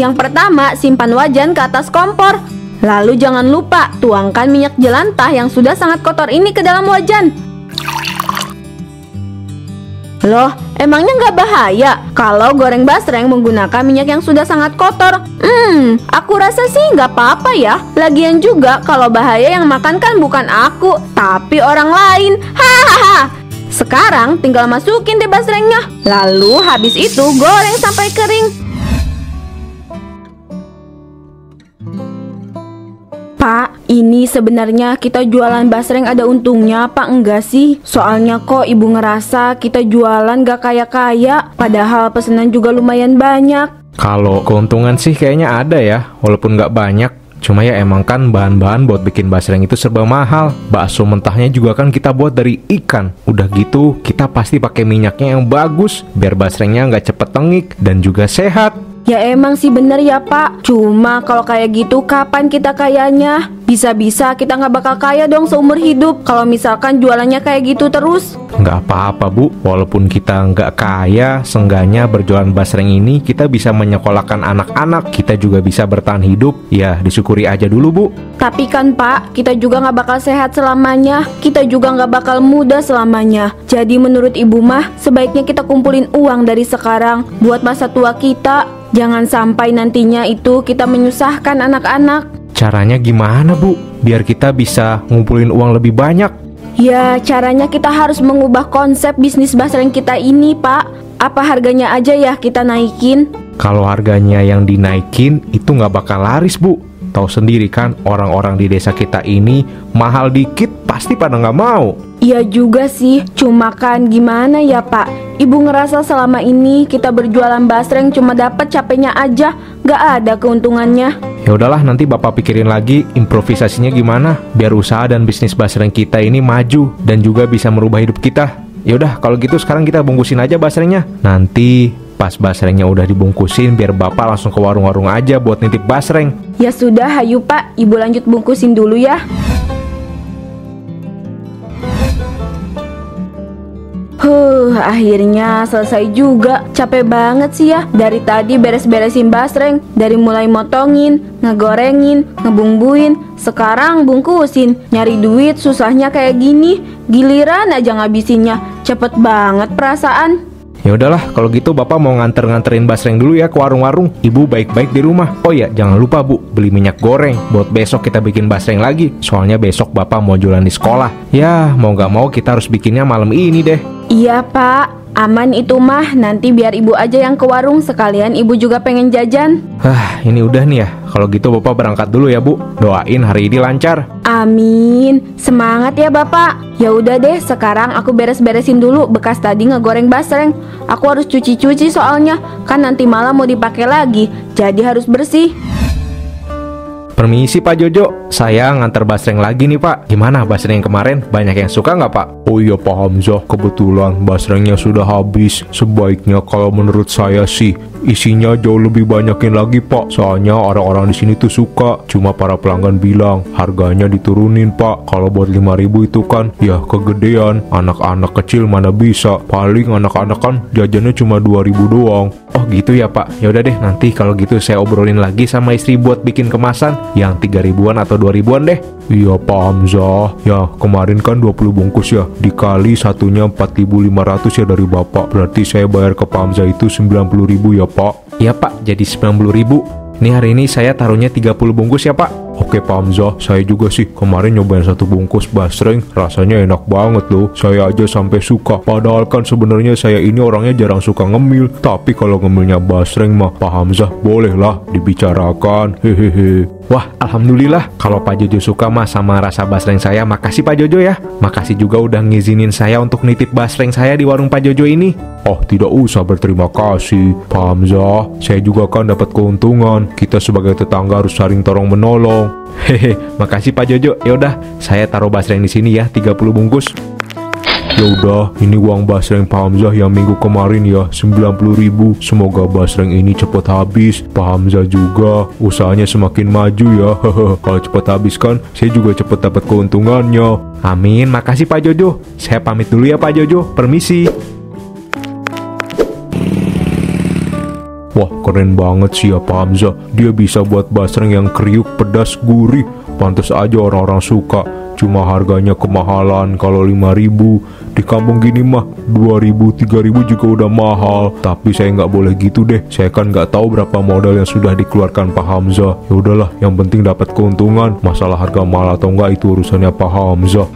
Yang pertama, simpan wajan ke atas kompor. Lalu jangan lupa tuangkan minyak jelantah yang sudah sangat kotor ini ke dalam wajan. Loh, emangnya nggak bahaya kalau goreng basreng menggunakan minyak yang sudah sangat kotor? Hmm, aku rasa sih nggak apa-apa ya. Lagian juga kalau bahaya yang makan kan bukan aku, tapi orang lain. Hahaha. Sekarang tinggal masukin deh basrengnya. Lalu habis itu goreng sampai kering. Pak, ini sebenarnya kita jualan basreng ada untungnya apa enggak sih? Soalnya kok ibu ngerasa kita jualan gak kaya-kaya Padahal pesanan juga lumayan banyak Kalau keuntungan sih kayaknya ada ya, walaupun nggak banyak. Cuma ya emang kan bahan-bahan buat bikin basreng itu serba mahal. Bakso mentahnya juga kan kita buat dari ikan. Udah gitu kita pasti pakai minyaknya yang bagus biar basrengnya nggak cepet tengik dan juga sehat. Ya emang sih bener ya pak. Cuma kalau kayak gitu kapan kita kayanya? Bisa-bisa kita nggak bakal kaya dong seumur hidup Kalau misalkan jualannya kayak gitu terus. Nggak apa-apa bu, walaupun kita nggak kaya, seenggaknya berjualan basreng ini kita bisa menyekolahkan anak-anak, kita juga bisa bertahan hidup. Ya disyukuri aja dulu bu. Tapi kan pak, kita juga nggak bakal sehat selamanya. Kita juga nggak bakal muda selamanya. Jadi menurut ibu mah Sebaiknya kita kumpulin uang dari sekarang Buat masa tua kita Jangan sampai nantinya itu kita menyusahkan anak-anak Caranya gimana bu? Biar kita bisa ngumpulin uang lebih banyak. Ya, caranya kita harus mengubah konsep bisnis basreng kita ini, Pak. Apa harganya aja ya kita naikin? Kalau harganya yang dinaikin itu nggak bakal laris bu. Tahu sendiri kan orang-orang di desa kita ini mahal dikit pasti pada nggak mau. Iya juga sih, cuma kan gimana ya Pak? Ibu ngerasa selama ini kita berjualan basreng cuma dapat capeknya aja, nggak ada keuntungannya. Ya udahlah nanti bapak pikirin lagi improvisasinya gimana biar usaha dan bisnis basreng kita ini maju dan juga bisa merubah hidup kita. Ya udah kalau gitu sekarang kita bungkusin aja basrengnya. Nanti pas basrengnya udah dibungkusin biar bapak langsung ke warung-warung aja buat nitip basreng. Ya sudah, hayu Pak, Ibu lanjut bungkusin dulu ya. Huh, akhirnya selesai juga. Capek banget sih ya. Dari tadi beres-beresin basreng, dari mulai motongin, ngegorengin, ngebumbuin, sekarang bungkusin. Nyari duit susahnya kayak gini, giliran aja ngabisinnya. Cepet banget perasaan. Ya udahlah, kalau gitu Bapak mau nganter-nganterin basreng dulu ya ke warung-warung. Ibu baik-baik di rumah. Oh ya, jangan lupa Bu, beli minyak goreng buat besok kita bikin basreng lagi. Soalnya besok Bapak mau jualan di sekolah. Ya, mau nggak mau kita harus bikinnya malam ini deh. Iya pak, aman itu mah. Nanti biar ibu aja yang ke warung sekalian ibu juga pengen jajan. Hah, ini udah nih ya. Kalau gitu Bapak berangkat dulu ya Bu. Doain hari ini lancar. Amin. Semangat ya Bapak. Ya udah deh, sekarang aku beres-beresin dulu bekas tadi ngegoreng basreng. Aku harus cuci-cuci soalnya kan nanti malam mau dipakai lagi. Jadi harus bersih. Permisi Pak Jojo, saya nganter basreng lagi nih Pak. Gimana basreng yang kemarin? Banyak yang suka nggak Pak? Oh iya Pak Hamzah, kebetulan basrengnya sudah habis. Sebaiknya kalau menurut saya sih isinya jauh lebih banyakin lagi Pak. Soalnya orang-orang di sini tuh suka. Cuma para pelanggan bilang harganya diturunin Pak. Kalau buat 5000 itu kan ya kegedean. Anak-anak kecil mana bisa. Paling anak-anak kan jajannya cuma 2000 doang. Oh gitu ya Pak. Ya udah deh nanti kalau gitu saya obrolin lagi sama istri buat bikin kemasan yang 3000-an atau 2000-an deh. Iya Pak Hamzah. Ya kemarin kan 20 bungkus ya. Dikali satunya 4500 ya dari Bapak. Berarti saya bayar ke Pak Hamzah itu 90000 ya Pak. Iya Pak, jadi 90000. Ini hari ini saya taruhnya 30 bungkus ya Pak. Oke Pak Hamzah, saya juga sih kemarin nyobain satu bungkus basreng, rasanya enak banget loh. Saya aja sampai suka. Padahal kan sebenarnya saya ini orangnya jarang suka ngemil. Tapi kalau ngemilnya basreng mah Pak Hamzah boleh lah dibicarakan. Hehehe. Wah, alhamdulillah kalau Pak Jojo suka mah sama rasa basreng saya. Makasih Pak Jojo ya. Makasih juga udah ngizinin saya untuk nitip basreng saya di warung Pak Jojo ini. Oh, tidak usah berterima kasih, Pak Hamzah. Saya juga kan dapat keuntungan. Kita sebagai tetangga harus saling tolong menolong. Hehe, makasih Pak Jojo. Ya udah, saya taruh basreng di sini ya, 30 bungkus. Ya udah, ini uang basreng Pak Hamzah yang minggu kemarin ya, 90.000. Semoga basreng ini cepat habis. Pak Hamzah juga usahanya semakin maju ya. Kalau cepat habis kan, saya juga cepat dapat keuntungannya. Amin, makasih Pak Jojo. Saya pamit dulu ya Pak Jojo. Permisi. Wah keren banget sih ya Pak Hamzah Dia bisa buat basreng yang kriuk, pedas, gurih Pantes aja orang-orang suka. Cuma harganya kemahalan. Kalau 5000 Di kampung gini mah 2000, 3000 juga udah mahal. Tapi saya nggak boleh gitu deh. Saya kan nggak tahu berapa modal yang sudah dikeluarkan Pak Hamzah. Ya udahlah yang penting dapat keuntungan. Masalah harga mahal atau enggak itu urusannya Pak Hamzah.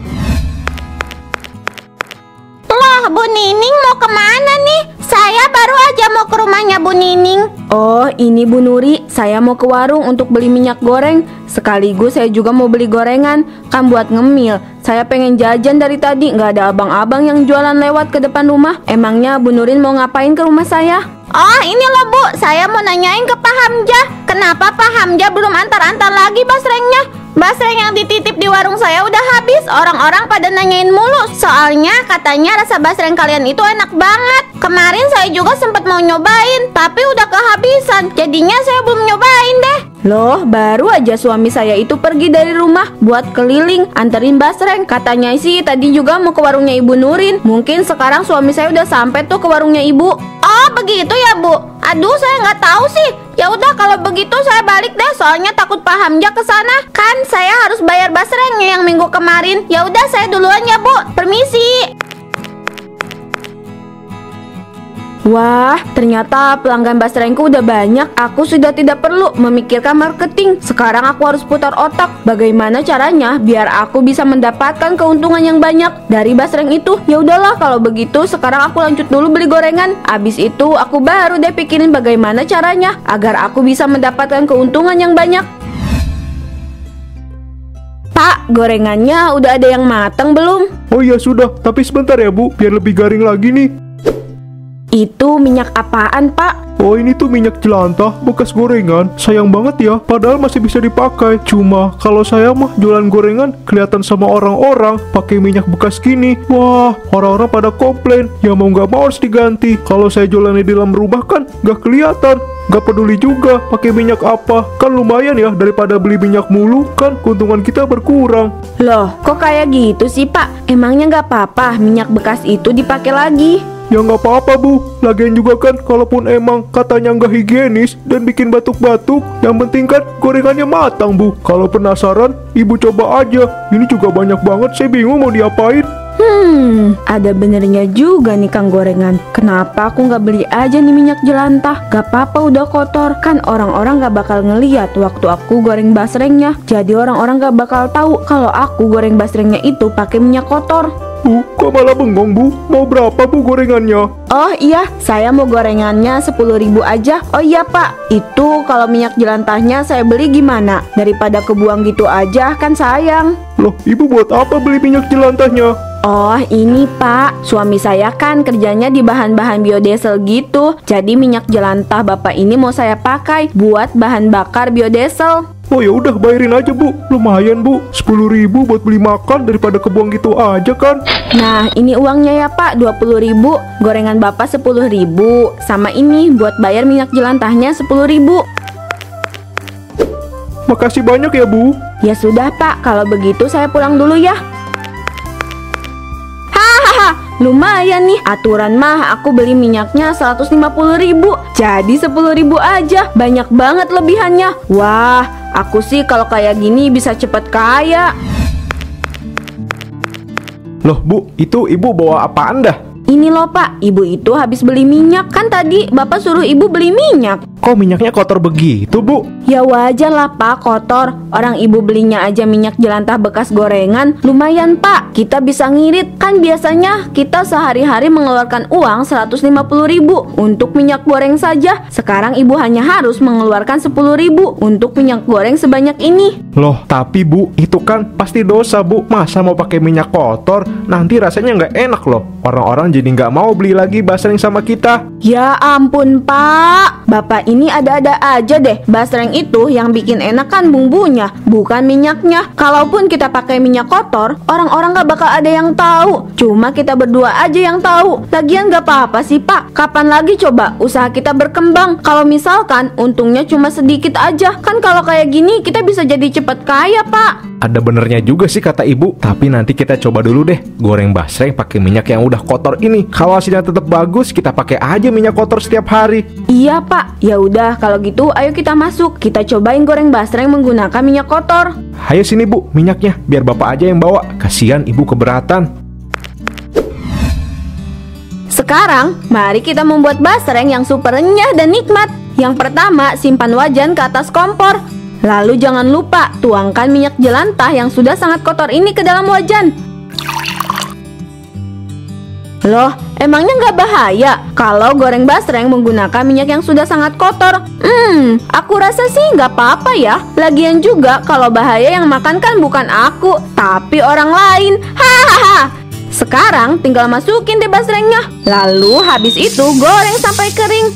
Loh, Bu Nining mau ke mana nih? Saya baru aja mau ke rumahnya Bu Nining. Oh, ini Bu Nuri, saya mau ke warung untuk beli minyak goreng. Sekaligus saya juga mau beli gorengan, kan buat ngemil. Saya pengen jajan dari tadi, nggak ada abang-abang yang jualan lewat ke depan rumah. Emangnya Bu Nurin mau ngapain ke rumah saya? Oh, ini loh Bu, saya mau nanyain ke Pak Hamzah. Kenapa Pak Hamzah belum antar-antar lagi basrengnya? Basreng yang dititip di warung saya udah habis. Orang-orang pada nanyain mulu. Soalnya katanya rasa basreng kalian itu enak banget. Kemarin saya juga sempat mau nyobain, tapi udah kehabisan. Jadinya saya belum nyobain deh. Loh, baru aja suami saya itu pergi dari rumah buat keliling anterin basreng. Katanya sih tadi juga mau ke warungnya Ibu Nurin. Mungkin sekarang suami saya udah sampai tuh ke warungnya Ibu. Oh, begitu ya, Bu. Aduh, saya nggak tahu sih. Ya udah kalau begitu saya balik deh, soalnya takut Pak Hamzah ke sana. Kan saya harus bayar basrengnya yang minggu kemarin. Ya udah saya duluan ya, Bu. Permisi. Wah, ternyata pelanggan basrengku udah banyak. Aku sudah tidak perlu memikirkan marketing. Sekarang aku harus putar otak. Bagaimana caranya biar aku bisa mendapatkan keuntungan yang banyak dari basreng itu? Ya udahlah, kalau begitu sekarang aku lanjut dulu beli gorengan. Abis itu aku baru deh pikirin bagaimana caranya agar aku bisa mendapatkan keuntungan yang banyak. Pak, gorengannya udah ada yang matang belum? Oh iya sudah, tapi sebentar ya Bu, biar lebih garing lagi nih Itu minyak apaan, Pak? Oh ini tuh minyak jelantah bekas gorengan. Sayang banget ya Padahal masih bisa dipakai. Cuma kalau saya mah jualan gorengan Kelihatan sama orang-orang pakai minyak bekas gini. Wah orang-orang pada komplain. Ya mau nggak mau harus diganti. Kalau saya jualannya di dalam rumah kan nggak kelihatan. Gak peduli juga pakai minyak apa. Kan lumayan ya daripada beli minyak mulu Kan keuntungan kita berkurang. Loh, kok kayak gitu sih, Pak? Emangnya nggak apa-apa minyak bekas itu dipakai lagi? Ya nggak apa-apa bu Lagian juga kan Kalaupun emang katanya nggak higienis Dan bikin batuk-batuk Yang penting kan gorengannya matang bu Kalau penasaran Ibu coba aja Ini juga banyak banget Saya bingung mau diapain Hmm, ada benernya juga nih Kang Gorengan. Kenapa aku nggak beli aja nih minyak jelantah? Gak apa-apa udah kotor. Kan orang-orang gak bakal ngeliat waktu aku goreng basrengnya. Jadi orang-orang gak bakal tahu kalau aku goreng basrengnya itu pakai minyak kotor. Bu, kok malah bengong bu? Mau berapa bu gorengannya? Oh iya, saya mau gorengannya 10.000 aja. Oh iya pak, itu kalau minyak jelantahnya saya beli gimana? Daripada kebuang gitu aja kan sayang. Loh, ibu buat apa beli minyak jelantahnya? Oh ini pak, suami saya kan kerjanya di bahan-bahan biodiesel gitu Jadi minyak jelantah bapak ini mau saya pakai buat bahan bakar biodiesel Oh ya udah bayarin aja bu, lumayan bu, 10 ribu buat beli makan daripada kebuang gitu aja kan. Nah ini uangnya ya pak, 20 ribu. Gorengan bapak 10 ribu. Sama ini buat bayar minyak jelantahnya 10 ribu. Makasih banyak ya bu. Ya sudah pak, kalau begitu saya pulang dulu ya. Hahaha, lumayan nih. Aturan mah aku beli minyaknya 150 ribu. Jadi 10 ribu aja, banyak banget lebihannya. Wah, aku sih kalau kayak gini bisa cepet kaya Loh bu, itu ibu bawa apaan dah? Ini loh pak, ibu itu habis beli minyak. Kan tadi bapak suruh ibu beli minyak. Kok minyaknya kotor begitu bu? Ya wajar lah pak. Kotor. Orang ibu belinya aja minyak jelantah bekas gorengan. Lumayan pak. Kita bisa ngirit. Kan biasanya kita sehari-hari mengeluarkan uang 150 ribu Untuk minyak goreng saja. Sekarang ibu hanya harus mengeluarkan 10 ribu Untuk minyak goreng sebanyak ini. Loh, tapi bu, itu kan pasti dosa bu. Masa mau pakai minyak kotor? Nanti rasanya nggak enak loh. Orang-orang jadi nggak mau beli lagi basreng sama kita. Ya ampun pak Bapak ini ada-ada aja deh Basreng itu yang bikin enak kan bumbunya Bukan minyaknya. Kalaupun kita pakai minyak kotor Orang-orang gak bakal ada yang tahu. Cuma kita berdua aja yang tahu. Lagian gak apa-apa sih pak. Kapan lagi coba usaha kita berkembang? Kalau misalkan untungnya cuma sedikit aja. Kan kalau kayak gini kita bisa jadi cepet kaya pak. Ada benernya juga sih kata ibu. Tapi nanti kita coba dulu deh. Goreng basreng pakai minyak yang udah kotor ini. Kalau hasilnya tetap bagus Kita pakai aja minyak kotor setiap hari. Iya pak pak. Ya udah, kalau gitu ayo kita masuk. Kita cobain goreng basreng menggunakan minyak kotor. Ayo sini bu, minyaknya. Biar bapak aja yang bawa. Kasihan ibu keberatan. Sekarang, mari kita membuat basreng yang super renyah dan nikmat. Yang pertama, simpan wajan ke atas kompor. Lalu jangan lupa tuangkan minyak jelantah yang sudah sangat kotor ini ke dalam wajan. Loh, emangnya nggak bahaya kalau goreng basreng menggunakan minyak yang sudah sangat kotor? Hmm, aku rasa sih nggak apa-apa ya. Lagian juga kalau bahaya yang makan kan bukan aku, tapi orang lain. Hahaha. Sekarang tinggal masukin deh basrengnya. Lalu habis itu goreng sampai kering.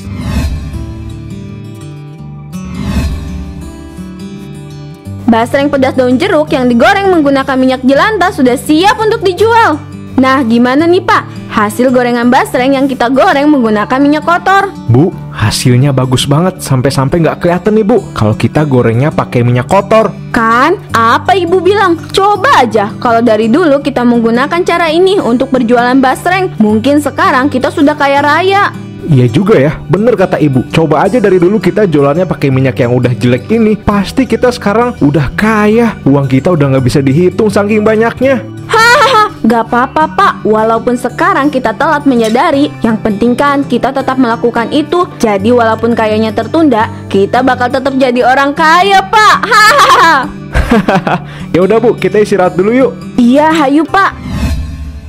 Basreng pedas daun jeruk yang digoreng menggunakan minyak jelantah sudah siap untuk dijual. Nah, gimana nih Pak? Hasil gorengan basreng yang kita goreng menggunakan minyak kotor. Bu, hasilnya bagus banget. Sampai-sampai nggak kelihatan nih bu. Kalau kita gorengnya pakai minyak kotor. Kan? Apa ibu bilang? Coba aja kalau dari dulu kita menggunakan cara ini untuk berjualan basreng, mungkin sekarang kita sudah kaya raya. Iya juga ya, bener kata ibu. Coba aja dari dulu kita jualannya pakai minyak yang udah jelek ini. Pasti kita sekarang udah kaya. Uang kita udah nggak bisa dihitung saking banyaknya. Gak apa-apa pak. Walaupun sekarang kita telat menyadari, yang penting kan kita tetap melakukan itu. Jadi walaupun kayanya tertunda, kita bakal tetap jadi orang kaya pak. Hahaha. ya udah bu, kita istirahat dulu yuk. Iya, hayu pak.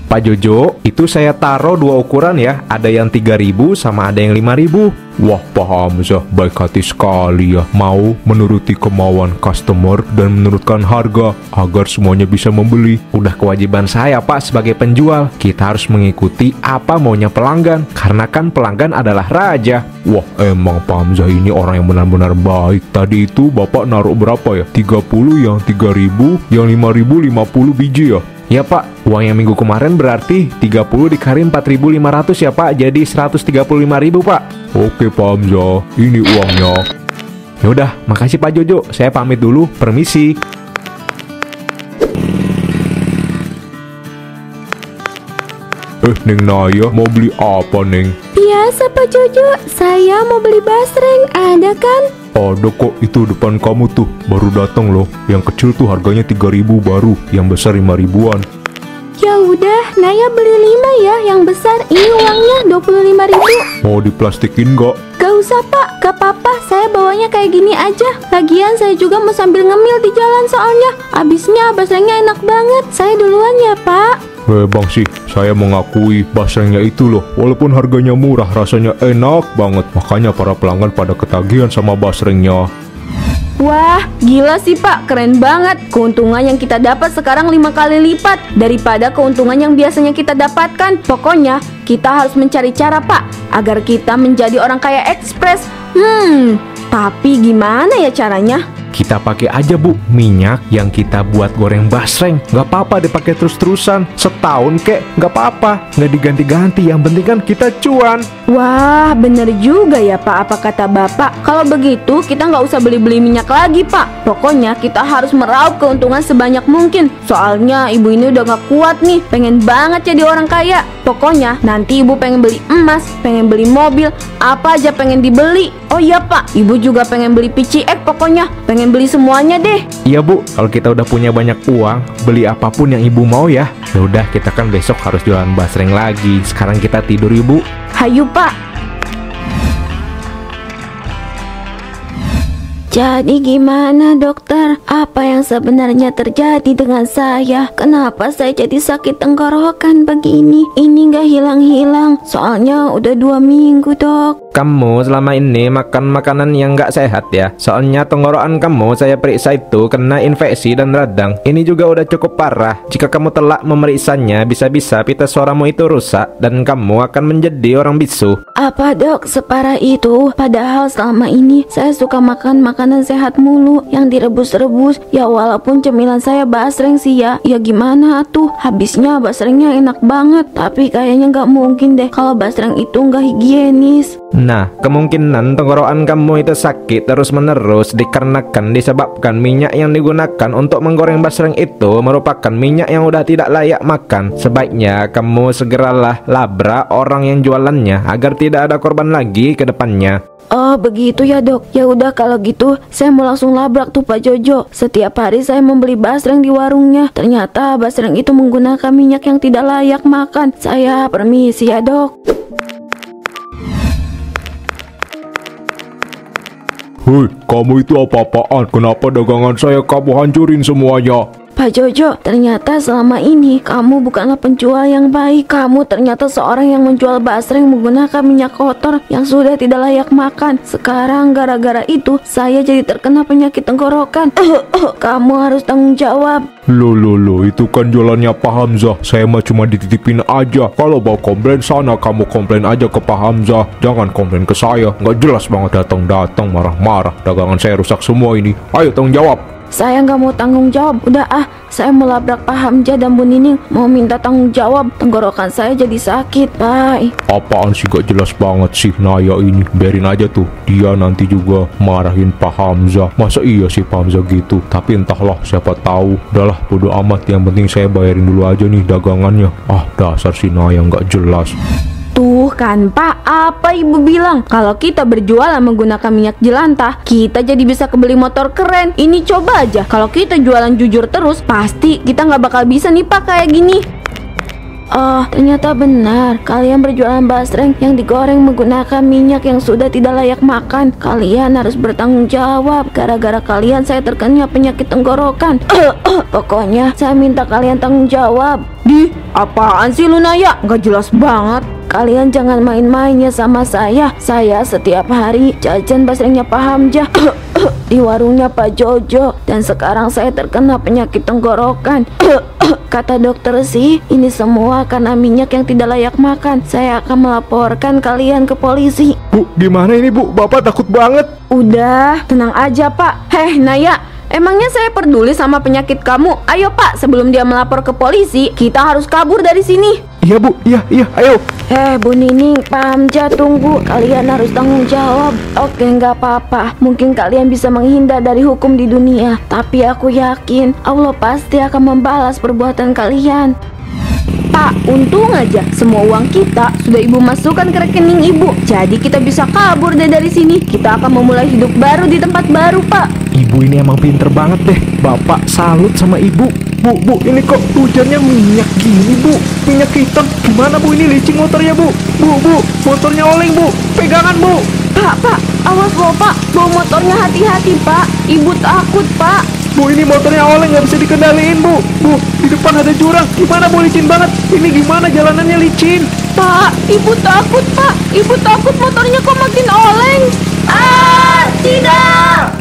Pak Jojo, itu saya taruh dua ukuran ya. Ada yang 3000 sama ada yang 5000. Wah, Pak Hamzah, baik hati sekali ya. Mau menuruti kemauan customer dan menurutkan harga agar semuanya bisa membeli. Udah kewajiban saya, Pak, sebagai penjual. Kita harus mengikuti apa maunya pelanggan. Karena kan pelanggan adalah raja. Wah, emang Pak Hamzah ini orang yang benar-benar baik. Tadi itu Bapak naruh berapa ya? 30 yang 3000, yang 5000 50 biji ya? Ya pak, uang yang minggu kemarin berarti 30 dikali 4.500 ya pak, jadi 135.000 pak. Oke Pak Hamzah, ini uangnya. Yaudah, makasih Pak Jojo, saya pamit dulu, permisi. Eh, Neng Naya, mau beli apa, Neng? Biasa Pak Jojo, saya mau beli basreng, ada kan? Ada kok, itu depan kamu tuh, baru datang loh. Yang kecil tuh harganya 3000 baru, yang besar 5 ribuan. Ya udah, Naya beli lima ya, yang besar. Ini uangnya 25 ribu. Mau diplastikin nggak? Gak usah pak, gak apa-apa, saya bawanya kayak gini aja Lagian saya juga mau sambil ngemil di jalan soalnya Abisnya basrengnya enak banget, saya duluan ya pak Eh bang sih, saya mengakui basrengnya itu loh. Walaupun harganya murah, rasanya enak banget. Makanya para pelanggan pada ketagihan sama basrengnya Wah, gila sih pak, keren banget. Keuntungan yang kita dapat sekarang lima kali lipat Daripada keuntungan yang biasanya kita dapatkan. Pokoknya, kita harus mencari cara pak Agar kita menjadi orang kaya ekspres Hmm, tapi gimana ya caranya? Kita pakai aja bu minyak yang kita buat goreng basreng Gak apa-apa dipakai terus-terusan Setahun kek, gak apa-apa Gak diganti-ganti, yang penting kan kita cuan Wah, bener juga ya Pak apa kata Bapak. Kalau begitu kita nggak usah beli-beli minyak lagi Pak. Pokoknya kita harus meraup keuntungan sebanyak mungkin. Soalnya ibu ini udah nggak kuat nih, pengen banget jadi orang kaya. Pokoknya nanti ibu pengen beli emas, pengen beli mobil, apa aja pengen dibeli. Oh iya Pak, ibu juga pengen beli PCX pokoknya, pengen beli semuanya deh. Iya bu, kalau kita udah punya banyak uang Beli apa pun yang ibu mau ya Ya udah kita kan besok harus jualan basreng lagi Sekarang kita tidur ibu Hayu Pak. Jadi gimana dokter? Apa yang sebenarnya terjadi dengan saya? Kenapa saya jadi sakit tenggorokan begini? Ini nggak hilang-hilang. Soalnya udah dua minggu dok. Kamu selama ini makan makanan yang nggak sehat ya Soalnya tenggorokan kamu saya periksa itu kena infeksi dan radang Ini juga udah cukup parah Jika kamu telah memeriksanya bisa-bisa pita suaramu itu rusak Dan kamu akan menjadi orang bisu Apa dok separah itu? Padahal selama ini saya suka makan makanan sehat mulu yang direbus-rebus. Ya walaupun cemilan saya basreng sih ya. Ya gimana tuh? Habisnya basrengnya enak banget. Tapi kayaknya nggak mungkin deh kalau basreng itu nggak higienis. Nah, kemungkinan tenggorokan kamu itu sakit terus-menerus dikarenakan disebabkan minyak yang digunakan untuk menggoreng basreng itu merupakan minyak yang udah tidak layak makan. Sebaiknya kamu segeralah labrak orang yang jualannya agar tidak ada korban lagi ke depannya. Oh begitu ya dok Ya udah kalau gitu Saya mau langsung labrak tuh Pak Jojo Setiap hari saya membeli basreng di warungnya Ternyata basreng itu menggunakan minyak yang tidak layak makan Saya permisi ya dok Hei, kamu itu apa-apaan? Kenapa dagangan saya kamu hancurin semuanya? Pak Jojo, ternyata selama ini kamu bukanlah penjual yang baik. Kamu ternyata seorang yang menjual basreng menggunakan minyak kotor yang sudah tidak layak makan. Sekarang gara-gara itu saya jadi terkena penyakit tenggorokan. kamu harus tanggung jawab. Loh, loh, loh, itu kan jualannya Pak Hamzah. Saya mah cuma dititipin aja. Kalau mau komplain sana, kamu komplain aja ke Pak Hamzah. Jangan komplain ke saya. Nggak jelas banget datang-datang marah-marah. Dagangan saya rusak semua ini. Ayo tanggung jawab. Saya nggak mau tanggung jawab. Udah ah, saya mau labrak Pak Hamzah dan Bu Nining. Mau minta tanggung jawab. Tenggorokan saya jadi sakit. Bye. Apaan sih gak jelas banget sih Naya ini Biarin aja tuh Dia nanti juga marahin Pak Hamzah Masa iya sih Pak Hamzah gitu Tapi entahlah siapa tahu Udahlah bodo amat Yang penting saya bayarin dulu aja nih dagangannya Ah dasar si Naya nggak jelas Tuh kan Pak, apa ibu bilang? Kalau kita berjualan menggunakan minyak jelantah, kita jadi bisa kebeli motor keren. Ini coba aja, kalau kita jualan jujur terus, pasti kita nggak bakal bisa nih Pak kayak gini. Oh, ternyata benar. Kalian berjualan basreng yang digoreng menggunakan minyak yang sudah tidak layak makan. Kalian harus bertanggung jawab. Gara-gara kalian saya terkena penyakit tenggorokan. Pokoknya saya minta kalian tanggung jawab. Di, apaan sih Lunaya? Nggak jelas banget. Kalian jangan main-main ya sama saya. Saya setiap hari jajan basrengnya Pak Hamzah di warungnya Pak Jojo dan sekarang saya terkena penyakit tenggorokan. Kata dokter sih, ini semua karena minyak yang tidak layak makan. Saya akan melaporkan kalian ke polisi. Bu, gimana ini bu? Bapak takut banget Udah, tenang aja Pak. Heh, Naya, emangnya saya peduli sama penyakit kamu? Ayo Pak, sebelum dia melapor ke polisi, kita harus kabur dari sini. Iya bu, iya, iya, ayo. Eh Bu Nining, Pak Hamzah tunggu. Kalian harus tanggung jawab. Oke nggak apa-apa. Mungkin kalian bisa menghindar dari hukum di dunia. Tapi aku yakin Allah pasti akan membalas perbuatan kalian Pak, untung aja semua uang kita sudah ibu masukkan ke rekening ibu. Jadi kita bisa kabur deh dari sini. Kita akan memulai hidup baru di tempat baru, Pak. Ibu ini emang pinter banget deh Bapak salut sama ibu Bu, bu, ini kok hujannya minyak gini bu Minyak hitam Gimana bu ini licin motornya bu Bu, bu, motornya oleng bu Pegangan bu Pak, Pak, awas loh, Pak. Bawa motornya hati-hati, Pak. Ibu takut, Pak. Bu ini motornya oleng nggak bisa dikendaliin bu Bu, di depan ada jurang Gimana bu licin banget Ini gimana jalanannya licin Pak, ibu takut, Pak. Ibu takut motornya kok makin oleng. Ah, tidak.